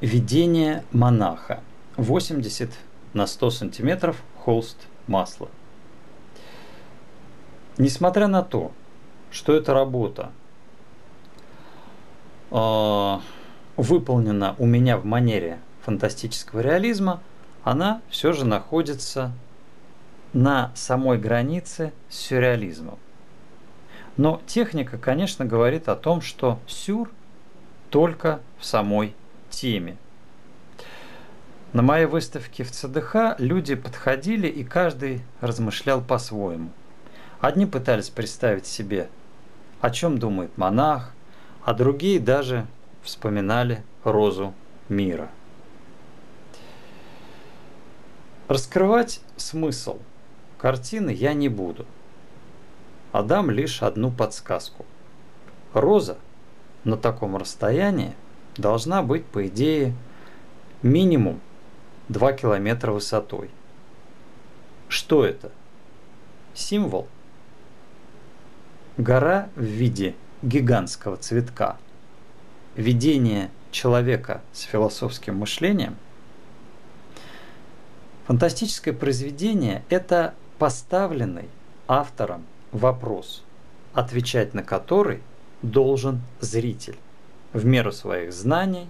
Видение монаха. 80 на 100 сантиметров холст масла. Несмотря на то, что эта работа э, выполнена у меня в манере фантастического реализма, она все же находится на самой границе с сюрреализмом. Но техника, конечно, говорит о том, что сюр только в самой теме. На моей выставке в ЦДХ люди подходили и каждый размышлял по-своему. Одни пытались представить себе, о чем думает монах, а другие даже вспоминали розу мира. Раскрывать смысл картины я не буду, а дам лишь одну подсказку. Роза на таком расстоянии должна быть, по идее, минимум 2 километра высотой. Что это? Символ? Гора в виде гигантского цветка. Видение человека с философским мышлением. Фантастическое произведение – это поставленный автором вопрос, отвечать на который должен зритель в меру своих знаний,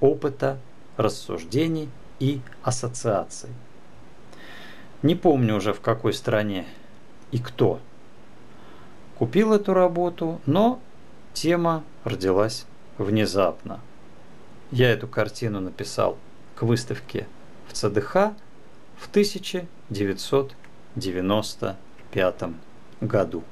опыта, рассуждений и ассоциаций. Не помню уже в какой стране и кто купил эту работу, но тема родилась внезапно. Я эту картину написал к выставке в ЦДХ в 1995 году.